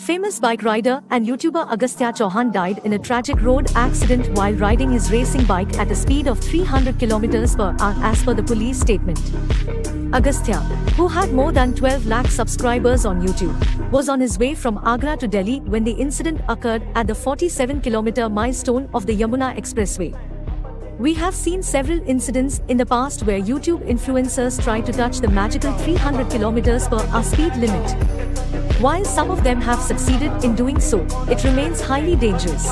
Famous bike rider and YouTuber Agastya Chauhan died in a tragic road accident while riding his racing bike at a speed of 300 km per hour as per the police statement. Agastya, who had more than 12 lakh subscribers on YouTube, was on his way from Agra to Delhi when the incident occurred at the 47 km milestone of the Yamuna Expressway. We have seen several incidents in the past where YouTube influencers try to touch the magical 300 km per hour speed limit. While some of them have succeeded in doing so, it remains highly dangerous.